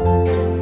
you